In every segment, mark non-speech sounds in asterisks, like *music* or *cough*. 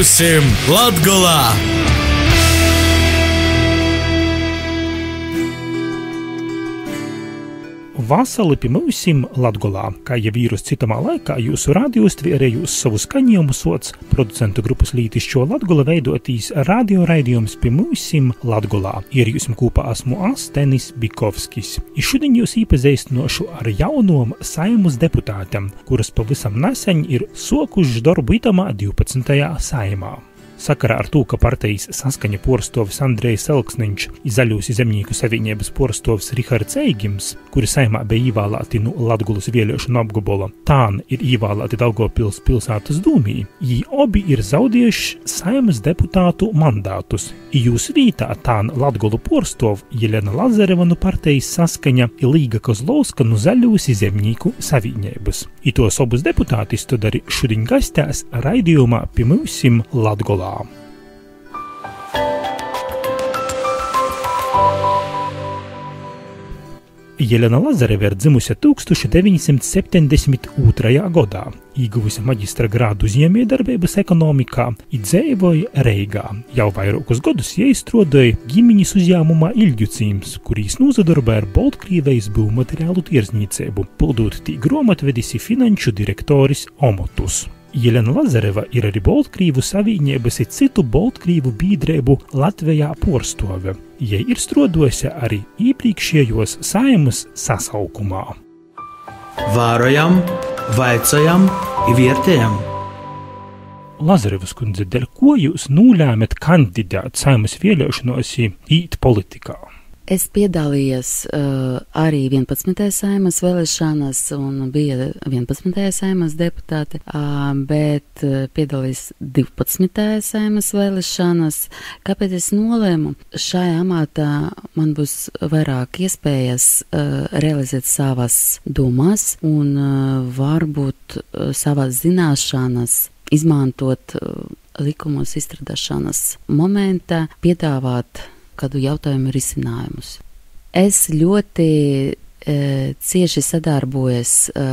Būsim Latgolā! Vasali pie mums Latvijā, kā jau vīrus citamā laikā, jūsu radiostvērējus savu skaņojumu sots producentu grupas lītišķo Latviju veidotīs radioraidījums pie mums Latvijā. Ir jūs kopā esmu Astenis Bikovskis. I šodien jūs iepazīstinošu ar jaunom saimus deputātiem, kuras pavisam nesen ir sokušas darbu itamā 12. saimā. Sakarā ar to, ka partijas saskaņa porcelāns Andrejs Elksniņš, Zaļos zemnieku savienības porcelāns Rihards Eigims, kuri saimā bija ievēlēti no Latvijas vēlēšanu apgabala, tān ir ievēlēti Daugopils pilsētas dūmī. Viņi abi ir zaudējuši saimas deputātu mandātus. Jūsu vītā tān Latvijas porcelāns Jelena Lazareva no partijas saskaņa ir Līga Kozlovska no Zaļos zemnieku savienības. I tos abus deputātus tad arī šodien gastēs raidījumā pie mums Latvijā. Jelena Lazareva ir dzimusi 1972. gadā, ieguvusi maģistra grādu uzņēmējdarbības ekonomikā, izdzīvoja Reigā. Jau vairākus gadus iestrādāja ģimenes uzņēmumā Ilģucīms, kurīs nozadarboja ar Baltkrievijas būvmateriālu tirdzniecību, pildot tī grāmatvedis finanšu direktoris Omotus. Jelena Lazareva ir arī Baltkrievu savienības un citu Baltkrievu biedrību Latvijā porstove. Jai ir strodojusi arī iepriekšējos saimas sasaukumā. Vārojam, vaicājam, vērtējam! Lazarevas kundze, dēļ ko jūs nolēmat kandidēt saimas vēlēšanos īt politikā? Es piedalījos uh, arī 11. saimas vēlēšanās un bija 11. saimas deputāte, uh, bet uh, piedalījos 12. saimas vēlēšanās. Kāpēc es nolēmu? Šajā amatā man būs vairāk iespējas uh, realizēt savas domās un uh, varbūt uh, savas zināšanas izmantot uh, likumos izstrādāšanas momentā, piedāvāt kādu jautājumu risinājumus. Es ļoti e, cieši sadarbojos e,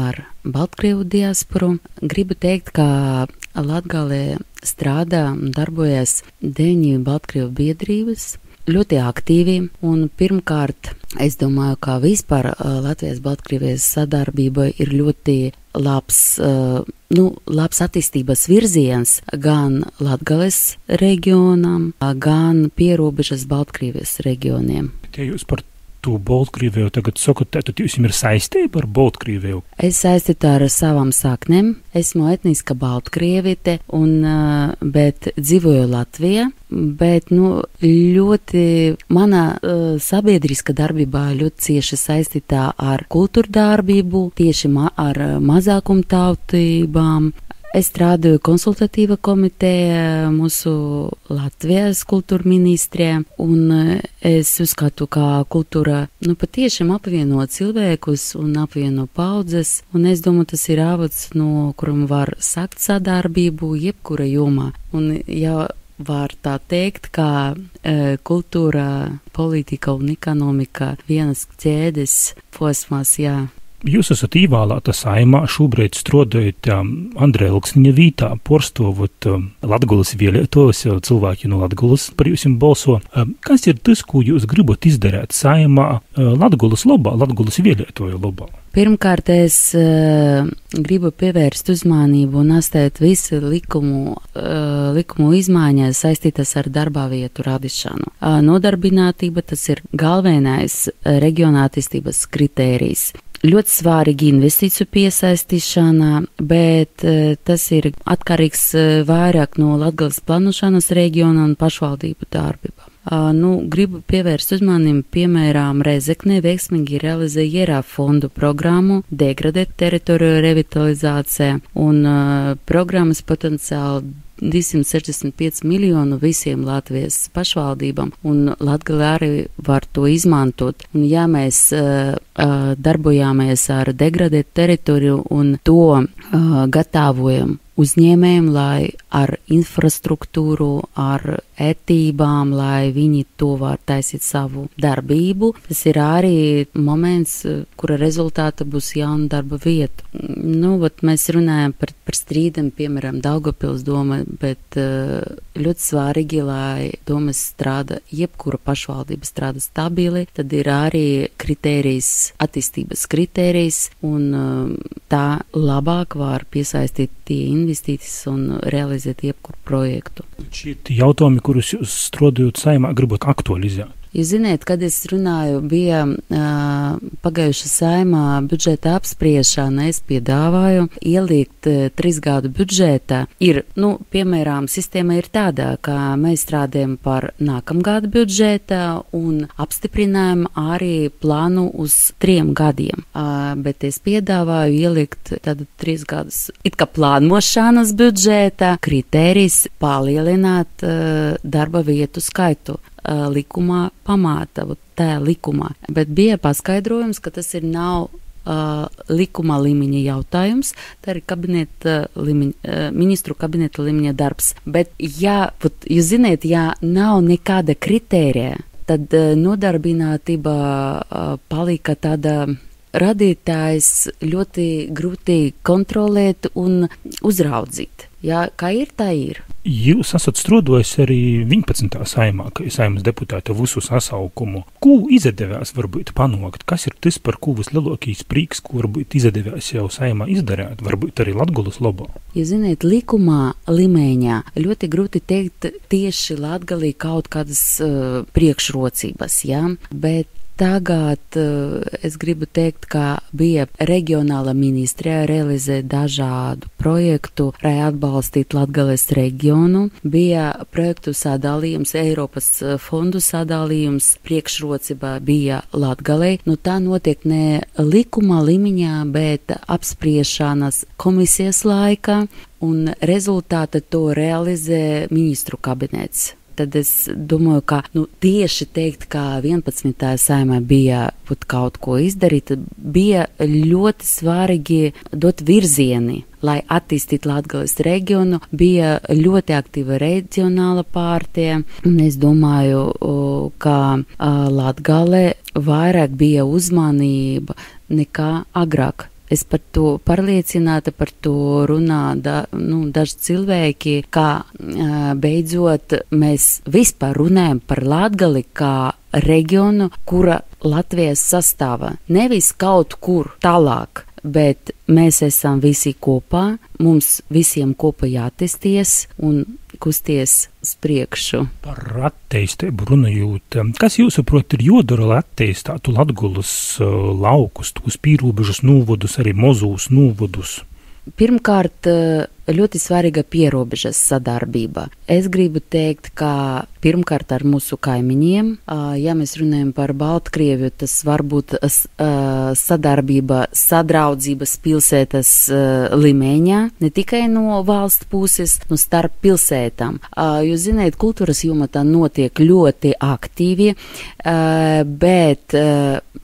ar Baltkrievu diasporu. Gribu teikt, ka Latgalē strādā un darbojas deviņi Baltkrievu biedrības. Ļoti aktīvi, un pirmkārt, es domāju, ka vispār uh, Latvijas-Baltkrievijas sadarbība ir ļoti labs, uh, nu, labs attīstības virziens gan Latgales reģionam, gan pierobežas Baltkrievijas reģioniem. Ja jūs par to Baltkrieviju tagad sakat, tad jums ir saistība ar Baltkrieviju? Es saistītu ar savām saknēm. Esmu etniska Baltkrievite, un, bet dzīvoju Latvijā. Bet nu, ļoti mana uh, sabiedriska darbība ļoti cieši saistītā ar kultūrdarbību, tieši ma ar mazākumtautībām, Es strādāju konsultatīva komiteja mūsu Latvijas kultūra ministrē, un es uzskatu, ka kultūra nu, patiešām apvieno cilvēkus un apvieno paudzes, un es domāju, tas ir avots, no kuram var sakt sadarbību jebkura jomā. Un, ja var tā teikt, ka e, kultūra, politika un ekonomika vienas ķēdes posmās, jā, Jūs esat ievēlēta saimā, šobrīd strādājat um, Andrē Luksniņa vītā, porstovot um, Latgulas vēlētos, cilvēki no Latgulas par jums balso. Um, kas ir tas, ko jūs gribat izdarīt saimā uh, Latgulas labā, Latgulas vēlētoju labā? Pirmkārt, es uh, gribu pievērst uzmanību un astēt visu likumu, uh, likumu izmaiņas saistītas ar darbā vietu radīšanu. Uh, nodarbinātība tas ir galvenais uh, reģionātistības kritērijs ļoti svārīgi investīciju piesaistīšanā, bet uh, tas ir atkarīgs uh, vairāk no Latgales planošanas reģiona un pašvaldību darbībām. Nu, gribu pievērst uzmanību, piemēram, Rezeknē veiksmīgi realizēja ierā fondu programmu degradēt teritoriju revitalizācija un uh, programmas potenciāli 265 miljonu visiem Latvijas pašvaldībām, un Latgalē arī var to izmantot. Un ja mēs uh, darbojāmies ar degradētu teritoriju un to gatavojam uzņēmējiem, lai ar infrastruktūru, ar etībām, lai viņi to var taisīt savu darbību. Tas ir arī moments, kura rezultāta būs jauna darba vieta. Nu, mēs runājam par, par strīdam, piemēram, Daugapils doma, bet ļoti svarīgi, lai domas strāda, jebkura pašvaldība strāda stabili, tad ir arī kritērijs, attīstības kritērijs, un tā labāk var piesaistīt tie investīcijas un realizēt jebkuru projektu. Šie jautājumi, kurus jūs strādājot saimā, gribat aktualizēt? Jūs zināt, kad es runāju, bija uh, pagājuša saimā budžeta apspriešana, es piedāvāju ielikt uh, trīs gadu budžetā. Ir, nu, piemēram, sistēma ir tādā, ka mēs strādājam par nākamgada budžeta un apstiprinājam arī plānu uz trim gadiem. Uh, bet es piedāvāju ielikt tādu trīs gadus it kā plānošanas budžeta kritērijs palielināt uh, darba vietu skaitu uh, likumā pamāta, tā likumā. Bet bija paskaidrojums, ka tas ir nav uh, likuma līmeņa jautājums, tā ir kabineta līmeņa, uh, ministru kabineta līmeņa darbs. Bet, ja, vat, jūs ziniet, ja nav nekāda kritērija, tad uh, nodarbinātība uh, palika tāda radītājs ļoti grūti kontrolēt un uzraudzīt. Jā, kā ir, tā ir. Jūs esat strādājis arī 11. saimā, kā saimnes deputāta visu sasaukumu. Ko izdevās varbūt panākt? Kas ir tas, par ko vislielākais prieks, ko varbūt izdevās jau saimā izdarīt, varbūt arī Latgulas lobā? Ja ziniet, likumā līmeņā ļoti grūti teikt tieši Latgalī kaut kādas uh, priekšrocības, jā, bet Tagad uh, es gribu teikt, ka bija reģionāla ministrijā realizē dažādu projektu, lai atbalstītu Latgales reģionu. Bija projektu sadalījums, Eiropas eh, fondu sadalījums, priekšrocība bija Latgalei. Nu, tā notiek ne likuma līmeņā, bet apspriešanas komisijas laikā, un rezultāti to realizē ministru kabinets tad es domāju, ka nu, tieši teikt, ka 11. saimē bija kaut ko izdarīt, bija ļoti svarīgi dot virzieni. Lai attīstītu Latvijas reģionu, bija ļoti aktīva reģionāla pārtie. Es domāju, ka Latvijā vairāk bija uzmanība nekā agrāk Es par to pārliecināta, par to runā da, nu, daži cilvēki, kā beidzot mēs vispār runājam par Latgali kā reģionu, kura Latvijas sastāvā. Nevis kaut kur tālāk, bet mēs esam visi kopā, mums visiem kopā jātesties un kusties uz priekšu. Par attīstību runājot, kas jūsuprāt ir jodara, attīstītu Latgulas uh, laukus, tos pīrūbežus nūvodus, arī mozūs nūvodus? Pirmkārt, ļoti svarīga pierobežas sadarbība. Es gribu teikt, ka pirmkārt ar mūsu kaimiņiem, ja mēs runājam par Baltkrieviju, tas var būt sadarbība sadraudzības pilsētas līmeņā, ne tikai no valsts puses, no starp pilsētām. Jūs zināt, kultūras jomā tā notiek ļoti aktīvi, bet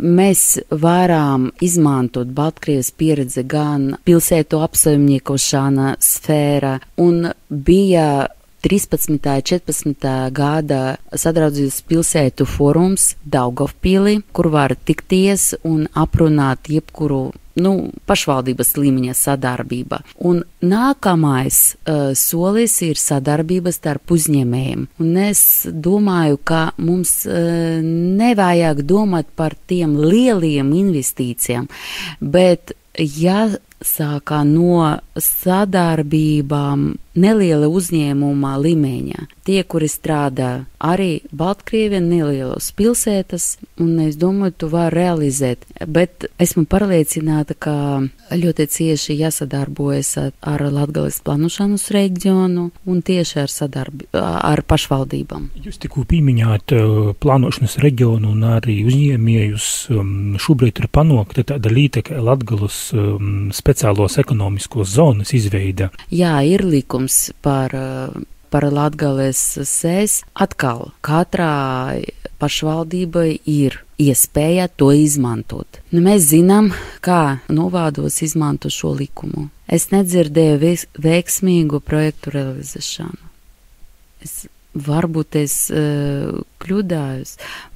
mēs varam izmantot Baltkrievijas pieredzi gan pilsētu apsaimniekošana, sfēra un bija 13. un 14. gada sadraudzības pilsētu forums Daugavpīlī, kur var tikties un aprunāt jebkuru nu, pašvaldības līmeņa sadarbība. Un nākamais uh, solis ir sadarbība starp uzņēmējiem. Un es domāju, ka mums uh, nevajag domāt par tiem lieliem investīcijiem, bet ja sākā no sadarbībām neliela uzņēmuma līmeņa. Tie, kuri strādā arī Baltkrievijā, nelielos pilsētas, un es domāju, tu vari realizēt. Bet esmu pārliecināta, ka ļoti cieši jāsadarbojas ar Latgales planušanas reģionu un tieši ar sadarbi, ar pašvaldībām. Jūs tikko pieminējāt plānošanas reģionu un arī uzņēmējus. Šobrīd ir panākta tāda līte, ka Latgales speciālos ekonomiskos zonas izveida. Jā, ir likums par uh, par Latgales sēs, atkal katrā pašvaldībai ir iespēja to izmantot. Nu, mēs zinām, kā novādos izmanto šo likumu. Es nedzirdēju veiksmīgu projektu realizēšanu. Es Varbūt es uh, kļūdājos,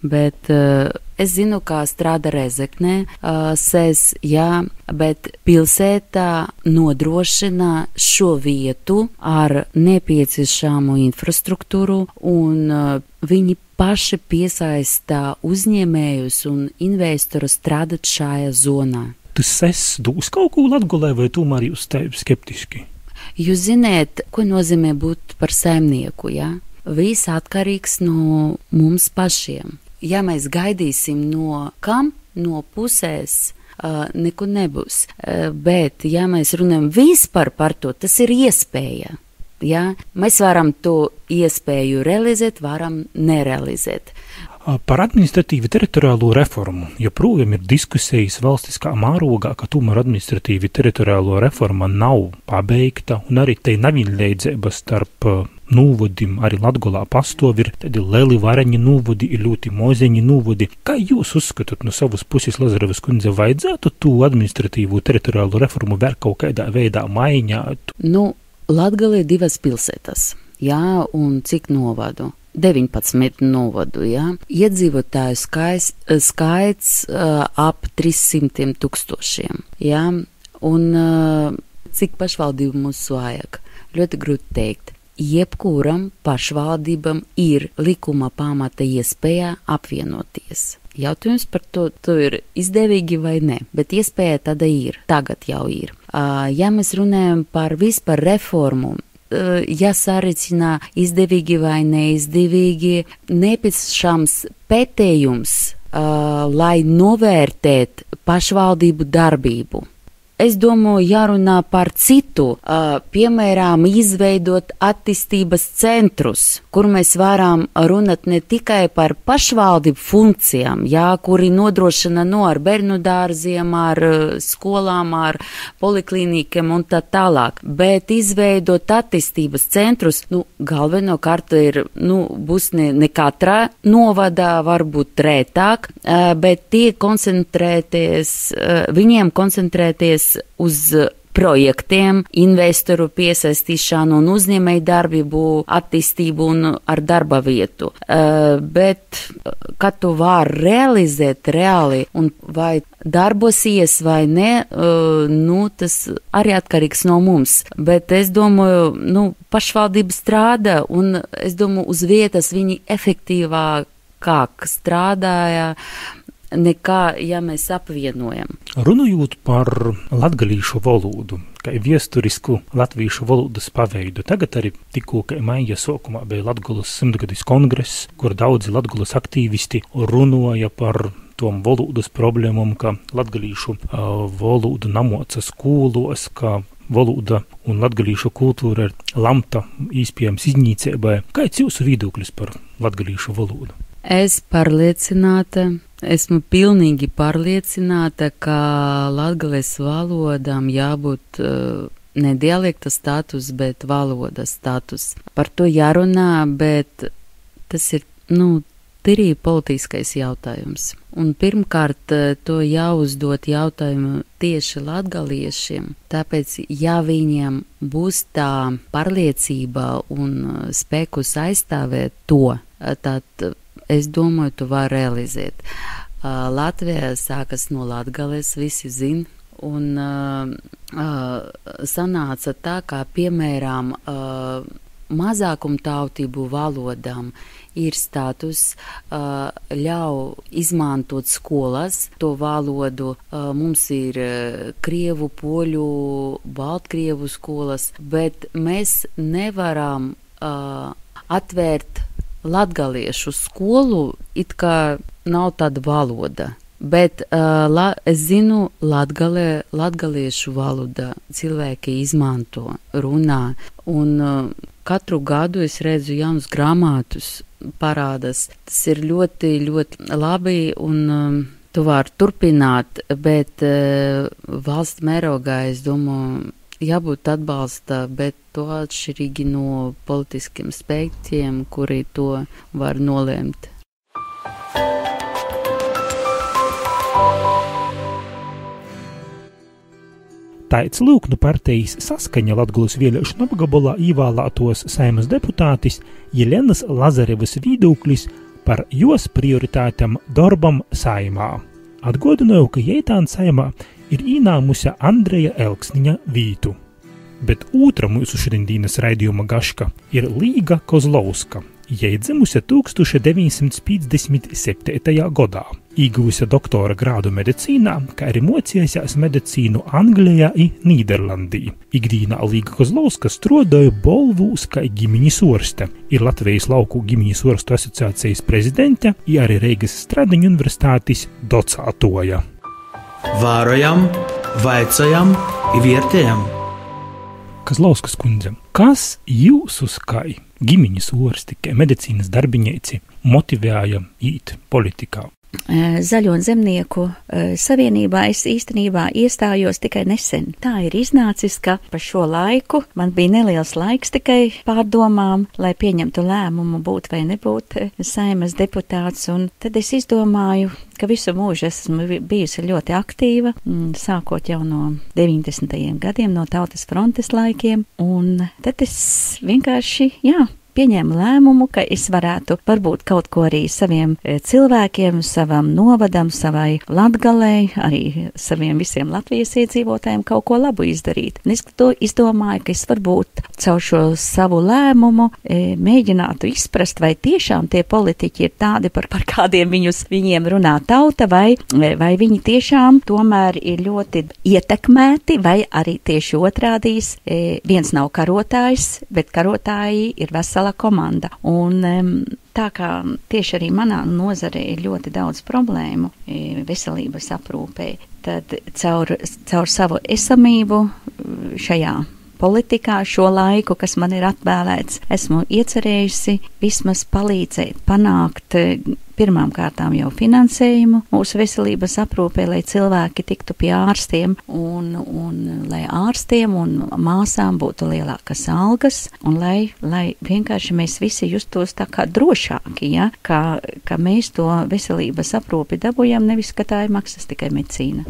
bet uh, es zinu, kā strādā Rezeknē, uh, sēs, jā, bet pilsētā nodrošina šo vietu ar nepieciešamu infrastruktūru un uh, viņi paši piesaistā uzņēmējus un investorus strādāt šajā zonā. Tas es dūs kaut ko latgulē vai tomēr jūs te skeptiski? Jūs zināt, ko nozīmē būt par saimnieku, jā? Ja? Viss atkarīgs no mums pašiem. Ja mēs gaidīsim no kam, no pusēs, Uh, neko nebūs. Uh, bet, ja mēs runājam vispār par to, tas ir iespēja. Ja? Mēs varam to iespēju realizēt, varam nerealizēt. Par administratīvu teritoriālo reformu joprojām ir diskusijas valstiskā mārogā, ka tomēr administratīvi teritoriālo reforma nav pabeigta, un arī te nav vienlīdzība starp nūvodim arī Latgolā pastāv ir tādi lieli vareņi nūvodi, ir ļoti mozeņi nūvodi. Kā jūs uzskatāt no savas puses, Lazaravas kundze, vajadzētu to administratīvo teritoriālo reformu vēl kaut kādā veidā maiņāt? Nu, Latgalē ir divas pilsētas, jā, un cik novadu? 19 novadu, jā. Iedzīvotāju skais, skaits uh, ap 300 tūkstošiem, jā. Un uh, cik pašvaldību mums vajag? Ļoti grūti teikt jebkuram pašvaldībam ir likuma pamata iespēja apvienoties. Jautājums par to, to ir izdevīgi vai nē, bet iespēja tāda ir, tagad jau ir. Ja mēs runājam par vispār reformu, ja saricina izdevīgi vai neizdevīgi, nepieciešams pētējums, lai novērtētu pašvaldību darbību. Es domāju, jārunā par citu, piemēram, izveidot attīstības centrus, kur mēs varam runāt ne tikai par pašvaldību funkcijām, jā, kuri nodrošina no ar bērnu dārziem, ar skolām, ar poliklīnikiem un tā tālāk, bet izveidot attīstības centrus, nu, galvenokārt ir, nu, būs ne, ne katrā novadā, varbūt rētāk, uh, bet tie koncentrēties, viņiem koncentrēties fokusēties uz projektiem, investoru piesaistīšanu un uzņēmēju darbību, attīstību un ar darba vietu. Uh, bet, kad tu vari realizēt reāli un vai darbosies vai nē, uh, nu, tas arī atkarīgs no mums. Bet es domāju, nu, pašvaldība strādā un es domāju, uz vietas viņi efektīvāk strādāja nekā, ja mēs apvienojam. Runājot par latgalīšu valodu, kā viesturisku latviešu valodas paveidu, tagad arī tikko, ka maija sākumā bija Latgulas simtgadis kongress, kur daudzi Latgulas aktīvisti runāja par tom valodas problēmām, ka latgalīšu uh, valodu namoca skolos, ka valoda un latgalīšu kultūra ir lamta īspējams iznīcībai. Kāds jūsu viedoklis par latgalīšu valodu? Es pārliecināta, Esmu pilnīgi pārliecināta, ka latgales valodām jābūt uh, ne dialekta status, bet valodas status. Par to jārunā, bet tas ir, nu, tīri politiskais jautājums. Un pirmkārt, eh, to jāuzdot jautājumu tieši latgaliešiem, tāpēc, ja viņiem būs tā pārliecība un eh, spēkus aizstāvēt to, tad es domāju, tu vari realizēt. Uh, Latvijā sākas no Latgales, visi zina. Un uh, uh, sanāca tā, kā piemēram uh, mazākumtautību valodām ir status, ļauj izmantot skolas to valodu. Mums ir krievu, poļu, baltkrievu skolas, bet mēs nevaram atvērt latgaliešu skolu it kā nav tāda valoda. Bet uh, la, es zinu, latgalē, latgaliešu valoda cilvēki izmanto, runā, un uh, katru gadu es redzu jaunus grāmatus parādās. Tas ir ļoti, ļoti labi, un um, tu vari turpināt, bet uh, valsts mērogā, es domāju, jābūt atbalsta, bet to atšķirīgi no politiskiem spēkiem, kuri to var nolēmt. Taits Lūknu partijas saskaņa Latgulas vēlēšanu apgabalā ievēlētos saimas deputātis Jelenas Lazarevas viedoklis par jos prioritātam darbam saimā. Atgādināju, ka Jētāna saimā ir īnāmusi Andreja Elksniņa vītu. Bet otra mūsu šodienas raidījuma gaška ir Līga Kozlovska. Jai dzimusi 1957. gadā, ieguvusi doktora grādu medicīnā, kā arī mocījās medicīnu Anglijā un Nīderlandī. Ikdīnā Līga Kozlovska strādāja Bolvūs kā ģimeņas orste, ir Latvijas lauku ģimeņas orstu asociācijas prezidente, un arī Reigas Stradiņu universitātes docātoja. Vārojam, vaicājam, vērtējam! Kazlauskas kundze, kas jūs uzskaitīja? ģimeņas orsti, medicīnas darbinieci motivēja īt politikā? Zaļo un zemnieku savienībā es īstenībā iestājos tikai nesen. Tā ir iznācis, ka pa šo laiku man bija neliels laiks tikai pārdomām, lai pieņemtu lēmumu būt vai nebūt saimas deputāts, un tad es izdomāju, ka visu mūžu esmu bijusi ļoti aktīva, sākot jau no 90. gadiem, no tautas frontes laikiem, un tad es vienkārši, jā, pieņēmu lēmumu, ka es varētu varbūt kaut ko arī saviem e, cilvēkiem, savam novadam, savai latgalei, arī saviem visiem Latvijas iedzīvotājiem kaut ko labu izdarīt. Un es to izdomāju, ka es varbūt caur šo savu lēmumu e, mēģinātu izprast, vai tiešām tie politiķi ir tādi, par, par kādiem viņus, viņiem runā tauta, vai, e, vai viņi tiešām tomēr ir ļoti ietekmēti, vai arī tieši otrādīs, viens nav karotājs, bet karotāji ir veseli vesela komanda. Un, Tā kā tieši arī manā nozarē ir ļoti daudz problēmu e, veselības aprūpē, tad caur, caur savu esamību šajā politikā šo laiku, kas man ir atvēlēts, esmu iecerējusi vismaz palīdzēt panākt pirmām kārtām jau finansējumu mūsu veselības aprūpē, lai cilvēki tiktu pie ārstiem un, un lai ārstiem un māsām būtu lielākas algas un lai, lai vienkārši mēs visi justos tā kā drošāki, ja, kā, ka mēs to veselības aprūpi dabujam, nevis ka tā ir maksas tikai medicīna.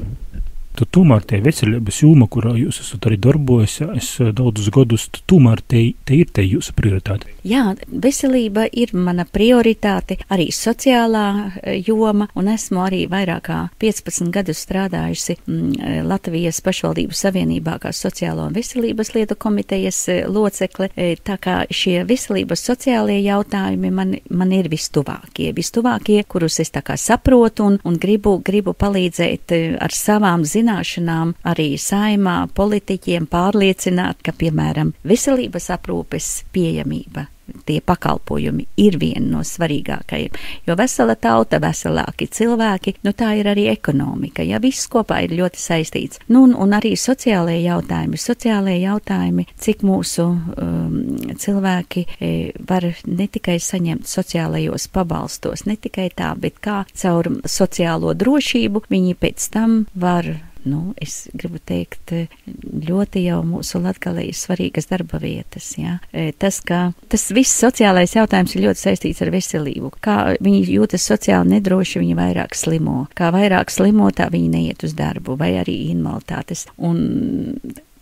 Tad tomēr tie veselības joma, kurā jūs esat arī darbojusies eh, daudzus gadus, tomēr te, te ir te jūsu prioritāte. Jā, veselība ir mana prioritāte, arī sociālā eh, joma, un esmu arī vairāk kā 15 gadus strādājusi mm, eh, Latvijas pašvaldību savienībā kā sociālo un veselības lietu komitejas locekle, tā kā šie veselības sociālie jautājumi man, man ir vistuvākie, vistuvākie, kurus es tā kā saprotu un, un gribu, gribu palīdzēt ar savām zināšanām zināšanām arī saimā politiķiem pārliecināt, ka, piemēram, veselības aprūpes pieejamība tie pakalpojumi ir viena no svarīgākajiem. Jo vesela tauta, veselāki cilvēki, nu tā ir arī ekonomika. Ja viss kopā ir ļoti saistīts. Nu, un, un arī sociālajie jautājumi. Sociālajie jautājumi, cik mūsu um, cilvēki e, var ne tikai saņemt sociālajos pabalstos, ne tikai tā, bet kā caur sociālo drošību viņi pēc tam var nu, es gribu teikt, ļoti jau mūsu latgalē ir svarīgas darba vietas. Ja? E, tas, ka tas viss sociālais jautājums ir ļoti saistīts ar veselību. Kā viņi jūtas sociāli nedroši, viņi vairāk slimo. Kā vairāk slimo, tā viņi neiet uz darbu vai arī invaliditātes. Un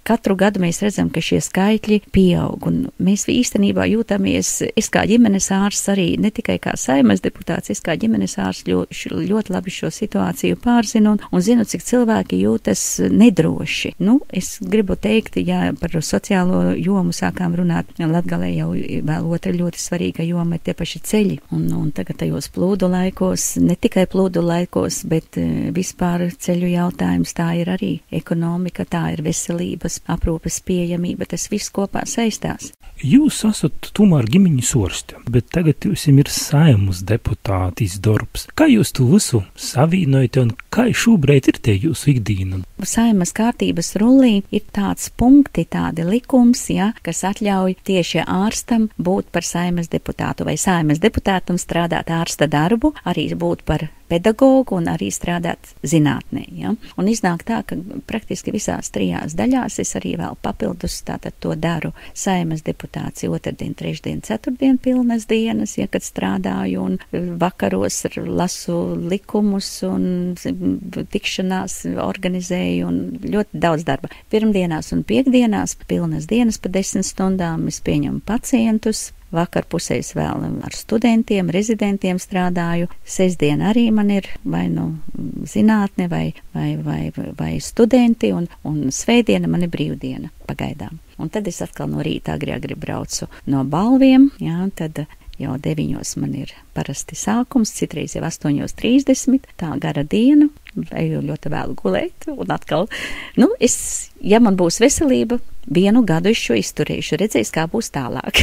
katru gadu mēs redzam, ka šie skaitļi pieaug, un mēs īstenībā jūtamies, es kā ģimenes ārsts arī ne tikai kā saimas deputāts, es kā ģimenes ārsts ļoti, ļoti labi šo situāciju pārzinu un, un zinu, cik cilvēki jūtas nedroši. Nu, es gribu teikt, ja par sociālo jomu sākām runāt, Latgalē jau vēl otra ļoti svarīga joma ir tie paši ceļi, un, un tagad tajos plūdu laikos, ne tikai plūdu laikos, bet eh, vispār ceļu jautājums tā ir arī ekonomika, tā ir veselības veselības aprūpes pieejamība, tas viss kopā saistās. Jūs esat tomēr ģimeņu sorste, bet tagad jums ir saimas deputātis darbs. Kā jūs to visu savīnojat un Kā šobrīd ir tie jūsu ikdiena? Saimas kārtības rullī ir tāds punkti, tādi likums, ja, kas atļauj tieši ārstam būt par saimas deputātu vai saimas deputātam strādāt ārsta darbu, arī būt par pedagogu un arī strādāt zinātnē. Ja? Un iznāk tā, ka praktiski visās trijās daļās es arī vēl papildus tātad to daru. Saimas deputācija otrdien, trešdien, ceturtdien pilnas dienas, ja kad strādāju un vakaros lasu likumus un tikšanās organizēju un ļoti daudz darba. Pirmdienās un piekdienās pilnas dienas pa desmit stundām es pieņemu pacientus, Vakar pusēs vēl ar studentiem, rezidentiem strādāju. Sesdien arī man ir vai nu zinātne vai, vai, vai, vai studenti, un, un svētdiena man ir brīvdiena pagaidām. Un tad es atkal no rīta agri agri braucu no balviem, jā, tad jau deviņos man ir parasti sākums, citreiz jau 8.30. Tā gara diena, eju ļoti vēlu gulēt, un atkal, nu, es, ja man būs veselība, vienu gadu es šo izturēšu, redzēs, kā būs tālāk.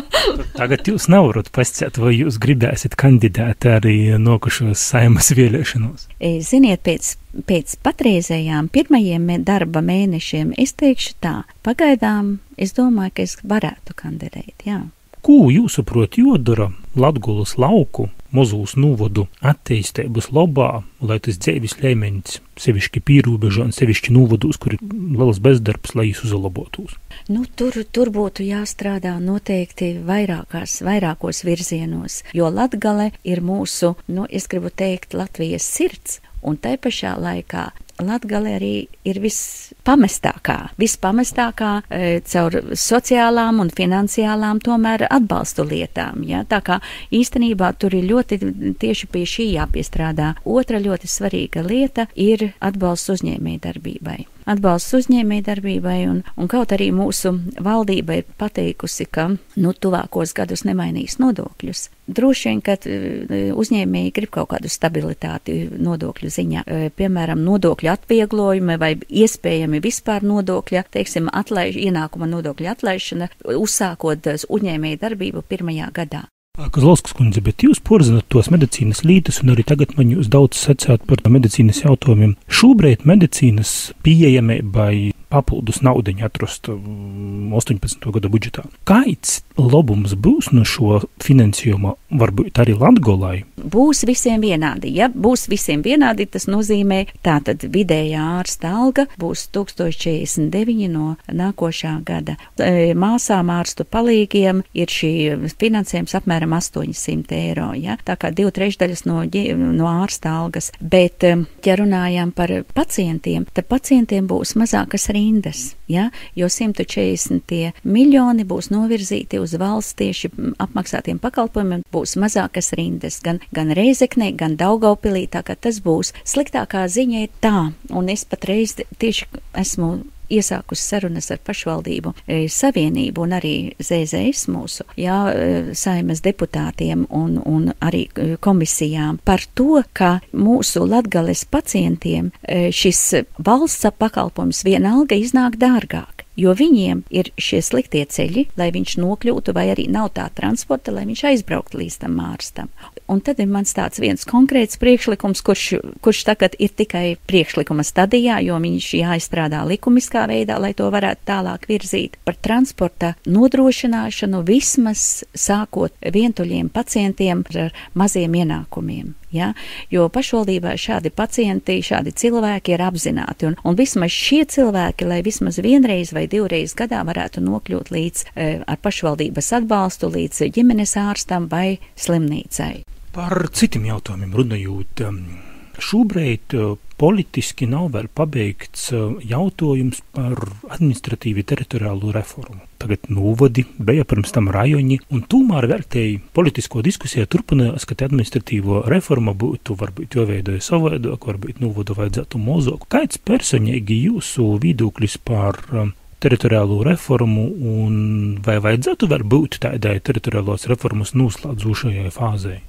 *laughs* Tagad jūs nevarat pasciet, vai jūs gribēsiet kandidēt arī nokušos saimas vēlēšanos? E, ziniet, pēc, pēc patreizējām pirmajiem darba mēnešiem es teikšu tā, pagaidām es domāju, ka es varētu kandidēt, jā. Ko jūsuprāt jodara Latgulas lauku mozūs nūvodu attīstības labā, lai tas dzīves līmenis, sevišķi pīrūbežā un sevišķi nūvodos, kur ir liels bezdarbs, lai jūs uzlabotos? Nu, tur, tur būtu jāstrādā noteikti vairākās, vairākos virzienos, jo Latgale ir mūsu, nu, es gribu teikt, Latvijas sirds, un tai pašā laikā Latgale arī ir vispamestākā, vispamestākā e, caur sociālām un finansiālām tomēr atbalstu lietām. Ja? Tā kā īstenībā tur ir ļoti tieši pie šī jāpiestrādā. Otra ļoti svarīga lieta ir atbalsts uzņēmēji darbībai atbalsts uzņēmējdarbībai, un, un kaut arī mūsu valdība ir pateikusi, ka nu, tuvākos gadus nemainīs nodokļus. Droši vien, ka e, uzņēmēji grib kaut kādu stabilitāti nodokļu ziņā, e, piemēram, nodokļu atvieglojumi vai iespējami vispār nodokļa, teiksim, atlaiž, ienākuma nodokļa atlaišana, uzsākot uzņēmēju darbību pirmajā gadā. Kazlauskas kundze, bet jūs porzināt tos medicīnas lītas, un arī tagad man jūs daudz secāt par medicīnas jautājumiem. Šobrīd medicīnas pieejamībai papildus naudu atrast 18. Um, gada budžetā. Kāds labums būs no šo finansējuma, varbūt arī Latvijai? Būs visiem vienādi. Ja būs visiem vienādi, tas nozīmē, tātad vidējā ārsta alga būs 1049 no nākošā gada. E, māsām ārstu palīgiem ir šī finansējums apmēram 800 eiro. Ja? Tā kā divi trešdaļas no, no ārsta algas. Bet, e, ja runājam par pacientiem, tad pacientiem būs mazākas rindas ja, jo 140 miljoni būs novirzīti uz valsts tieši apmaksātiem pakalpojumiem, būs mazākas rindas gan, gan Reizeknē, gan Daugaupilī, tā kā tas būs. Sliktākā ziņa ir tā, un es patreiz tieši esmu iesākusi sarunas ar pašvaldību e, savienību un arī ZZS mūsu, jā, e, saimas deputātiem un, un arī e, komisijām par to, ka mūsu latgales pacientiem šis valsts pakalpojums vienalga iznāk dārgāk jo viņiem ir šie sliktie ceļi, lai viņš nokļūtu, vai arī nav tā transporta, lai viņš aizbrauktu līdz tam ārstam. Un tad ir mans tāds viens konkrēts priekšlikums, kurš, kurš tagad ir tikai priekšlikuma stadijā, jo viņš jāizstrādā likumiskā veidā, lai to varētu tālāk virzīt par transporta nodrošināšanu vismaz sākot vientuļiem pacientiem ar maziem ienākumiem. Ja? Jo pašvaldībā šādi pacienti, šādi cilvēki ir apzināti, un, un vismaz šie cilvēki, lai vismaz vienreiz vai divreiz gadā varētu nokļūt līdz e, ar pašvaldības atbalstu līdz ģimenes ārstam vai slimnīcai. Par citiem jautājumiem runājot. Um Šobrīd uh, politiski nav vēl pabeigts uh, jautājums par administratīvi teritoriālo reformu. Tagad novadi, bija pirms tam rajoni, un tomēr vērtēji politisko diskusiju turpinājās, ka administratīvo reforma būtu varbūt jāveidoja savādāk, varbūt novadu vajadzētu mozog. Kāds personīgi jūsu viedoklis par um, teritoriālo reformu, un vai vajadzētu vēl būt tādai teritoriālās reformas noslēdzošajai fāzei?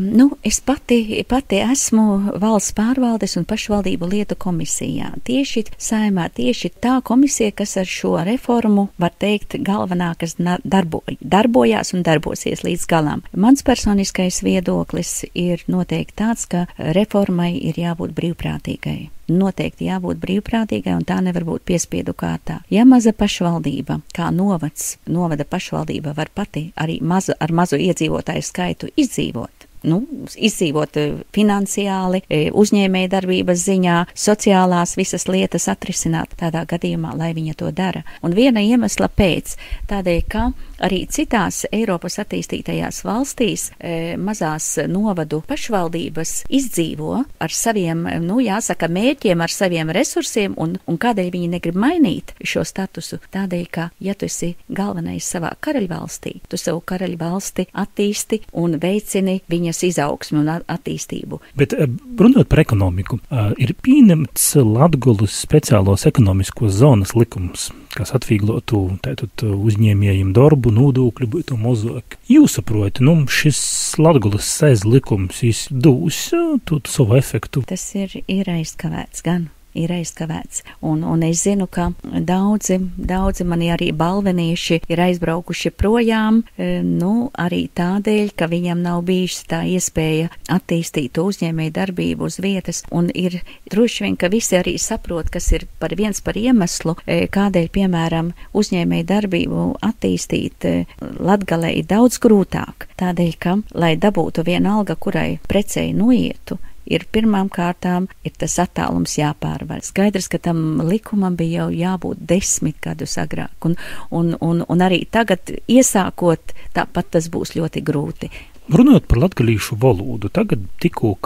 Nu, es pati, pati esmu valsts pārvaldes un pašvaldību lietu komisijā. Tieši saimā, tieši tā komisija, kas ar šo reformu, var teikt, galvenā, kas darbo, darbojās un darbosies līdz galam. Mans personiskais viedoklis ir noteikti tāds, ka reformai ir jābūt brīvprātīgai noteikti jābūt brīvprātīgai, un tā nevar būt piespiedu kārtā. Ja maza pašvaldība, kā novads, novada pašvaldība var pati arī mazu, ar mazu iedzīvotāju skaitu izdzīvot, nu, izdzīvot eh, finansiāli, eh, uzņēmēja darbības ziņā, sociālās visas lietas atrisināt tādā gadījumā, lai viņa to dara. Un viena iemesla pēc, tādēļ, ka arī citās Eiropas attīstītajās valstīs e, mazās novadu pašvaldības izdzīvo ar saviem, nu, jāsaka, mērķiem, ar saviem resursiem, un, un kādēļ viņi negrib mainīt šo statusu? Tādēļ, ka, ja tu esi galvenais savā karaļvalstī, tu savu karaļvalsti attīsti un veicini viņa viņas izaugsmi un attīstību. Bet eh, runājot par ekonomiku, eh, ir pieņemts Latgulas speciālos ekonomiskos zonas likums, kas atvieglotu uzņēmējiem darbu, nodokļu būtu mazāk. Jūs saprotat, nu, šis Latgulas sēz likums, viņš dūs eh, savu efektu. Tas ir, ir aizkavēts gan ir aizkavēts. Un, un es zinu, ka daudzi, daudzi mani arī balvenieši ir aizbraukuši projām, e, nu, arī tādēļ, ka viņam nav bijusi tā iespēja attīstīt uzņēmēju darbību uz vietas, un ir droši vien, ka visi arī saprot, kas ir par viens par iemeslu, e, kādēļ, piemēram, uzņēmēju darbību attīstīt e, Latgalē ir daudz grūtāk. Tādēļ, ka, lai dabūtu vienalga, kurai precei noietu, ir pirmām kārtām ir tas attālums jāpārvar. Skaidrs, ka tam likumam bija jau jābūt desmit gadus agrāk, un, un, un, un arī tagad iesākot, tāpat tas būs ļoti grūti. Runājot par latviešu valodu, tagad tikko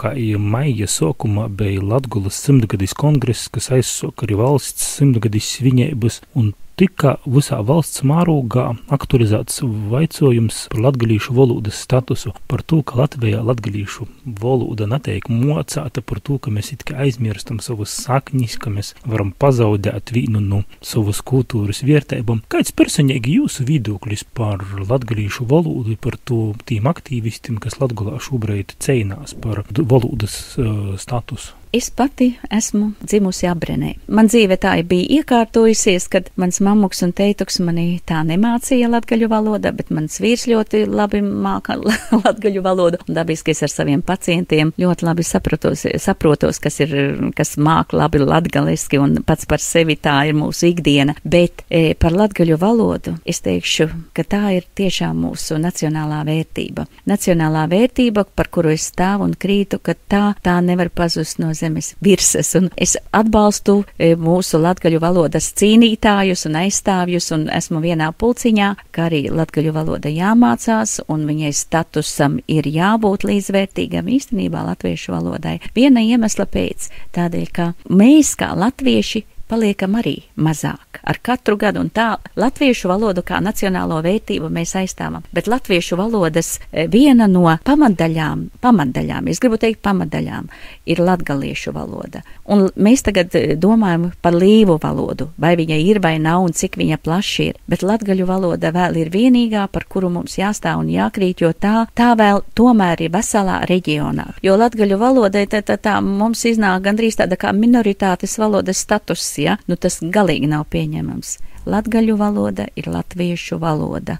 maija sākumā bija Latvijas simtgadis kongress, kas aizsāka arī valsts simtgadis svinības, un tika visā valsts mārūgā aktualizēts jautājums par latviešu valodas statusu, par to, ka Latvijā latviešu valoda netiek mocāta, par to, ka mēs it kā aizmirstam savas sakņas, ka mēs varam pazaudēt vienu no savas kultūras vērtībām. Kāds personīgi jūsu viedoklis par latviešu valodu, par to tiem aktīvistiem, kas Latvijā šobrīd cīnās par valodas uh, statusu? Es pati esmu dzimusi Abrenē. Man dzīve tā bija iekārtojusies, kad mans mamuks un teituks mani tā nemācīja latgaļu valodā, bet mans vīrs ļoti labi māca *laughs* latgaļu valodu, un dabiski es ar saviem pacientiem ļoti labi saprotos, saprotos kas ir, kas māca labi latgaliski, un pats par sevi tā ir mūsu ikdiena, bet e, par latgaļu valodu es teikšu, ka tā ir tiešām mūsu nacionālā vērtība. Nacionālā vērtība, par kuru es stāvu un krītu, ka tā, tā nevar pazust no zemes zemes virsmas. Un es atbalstu e, mūsu latgaļu valodas cīnītājus un aizstāvjus, un esmu vienā pulciņā, ka arī latgaļu valoda jāmācās, un viņai statusam ir jābūt līdzvērtīgam īstenībā latviešu valodai. Viena iemesla pēc, tādēļ, ka mēs kā latvieši paliekam arī mazāk ar katru gadu, un tā latviešu valodu kā nacionālo vērtību mēs aizstāvam. Bet latviešu valodas e, viena no pamatdaļām, pamatdaļām, es gribu teikt pamatdaļām, ir latgaliešu valoda. Un mēs tagad e, domājam par līvu valodu, vai viņa ir vai nav un cik viņa plaši ir, bet latgaļu valoda vēl ir vienīgā, par kuru mums jāstāv un jākrīt, jo tā, tā vēl tomēr ir veselā reģionā. Jo latgaļu valodai tā, tā, tā mums iznāk gandrīz tāda kā minoritātes valodas status ja, nu tas galīgi nav pieņemams. Latgaļu valoda ir latviešu valoda.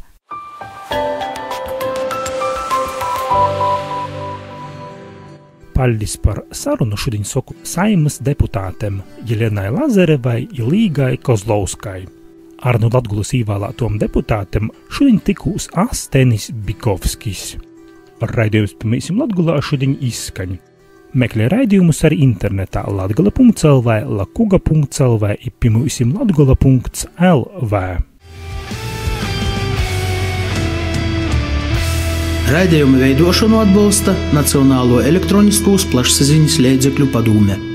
Paldies par sarunu šodien saku saimas deputātiem Jelenai Lazarevai un Līgai Kozlovskai. Ar no Latvijas ievēlētiem deputātiem šodien tikūs Astenis Bikovskis. Raidījums pirmīsim Latvijā šodien izskaņa. Meklē raidījumus arī internetā latgala.lv, lakuga.lv, ipimūsim latgala.lv. Raidījumu veidošanu atbalsta Nacionālo elektroniskos plašsaziņas līdzekļu padome.